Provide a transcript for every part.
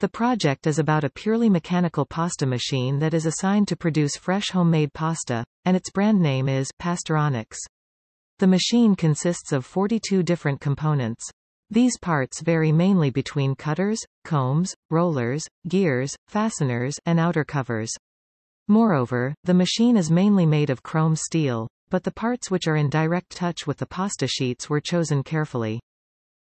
The project is about a purely mechanical pasta machine that is assigned to produce fresh homemade pasta, and its brand name is Pastaronics. The machine consists of 42 different components. These parts vary mainly between cutters, combs, rollers, gears, fasteners, and outer covers. Moreover, the machine is mainly made of chrome steel, but the parts which are in direct touch with the pasta sheets were chosen carefully.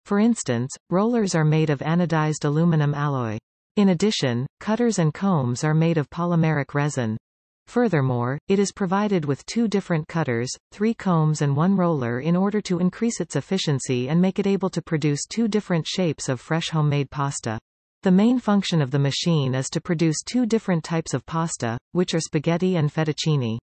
For instance, rollers are made of anodized aluminum alloy. In addition, cutters and combs are made of polymeric resin. Furthermore, it is provided with two different cutters, three combs and one roller in order to increase its efficiency and make it able to produce two different shapes of fresh homemade pasta. The main function of the machine is to produce two different types of pasta, which are spaghetti and fettuccine.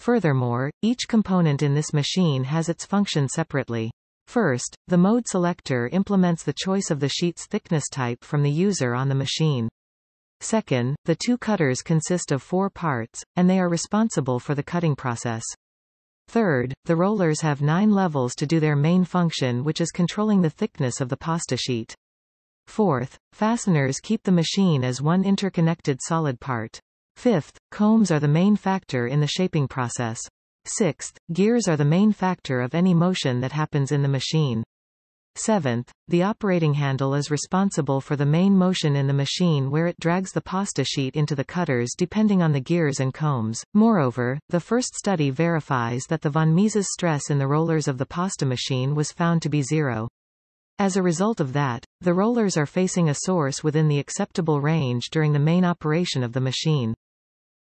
Furthermore, each component in this machine has its function separately. First, the mode selector implements the choice of the sheet's thickness type from the user on the machine. Second, the two cutters consist of four parts, and they are responsible for the cutting process. Third, the rollers have nine levels to do their main function which is controlling the thickness of the pasta sheet. Fourth, fasteners keep the machine as one interconnected solid part. Fifth, combs are the main factor in the shaping process. Sixth, gears are the main factor of any motion that happens in the machine. Seventh, the operating handle is responsible for the main motion in the machine where it drags the pasta sheet into the cutters depending on the gears and combs. Moreover, the first study verifies that the von Mises stress in the rollers of the pasta machine was found to be zero. As a result of that, the rollers are facing a source within the acceptable range during the main operation of the machine.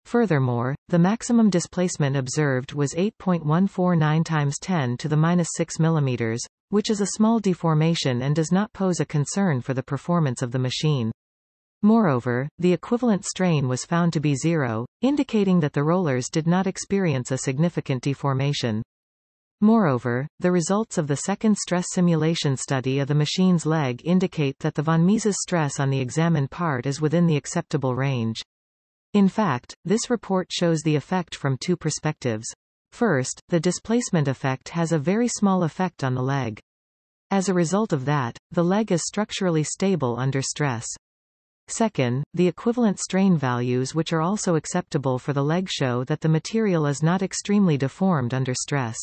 Furthermore, the maximum displacement observed was 8.149 times 10 to the minus 6 millimeters, which is a small deformation and does not pose a concern for the performance of the machine. Moreover, the equivalent strain was found to be zero, indicating that the rollers did not experience a significant deformation. Moreover, the results of the second stress simulation study of the machine's leg indicate that the von Mises stress on the examined part is within the acceptable range. In fact, this report shows the effect from two perspectives. First, the displacement effect has a very small effect on the leg. As a result of that, the leg is structurally stable under stress. Second, the equivalent strain values which are also acceptable for the leg show that the material is not extremely deformed under stress.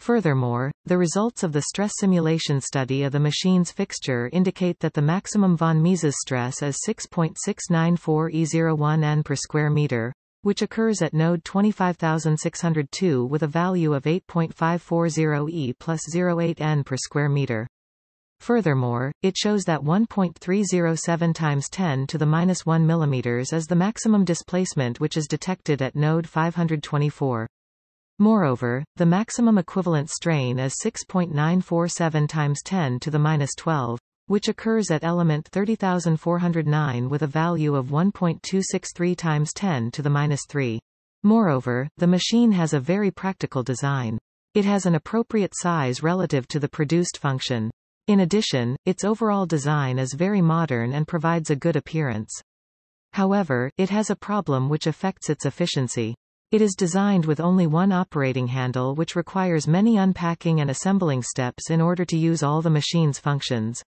Furthermore, the results of the stress simulation study of the machine's fixture indicate that the maximum von Mises stress is 6.694 E01 N per square meter, which occurs at node 25602 with a value of 8.540 E plus 08 N per square meter. Furthermore, it shows that 1.307 times 10 to the minus 1 mm is the maximum displacement which is detected at node 524. Moreover, the maximum equivalent strain is 6.947 times 10 to the minus 12, which occurs at element 30409 with a value of 1.263 times 10 to the minus 3. Moreover, the machine has a very practical design. It has an appropriate size relative to the produced function. In addition, its overall design is very modern and provides a good appearance. However, it has a problem which affects its efficiency. It is designed with only one operating handle which requires many unpacking and assembling steps in order to use all the machine's functions.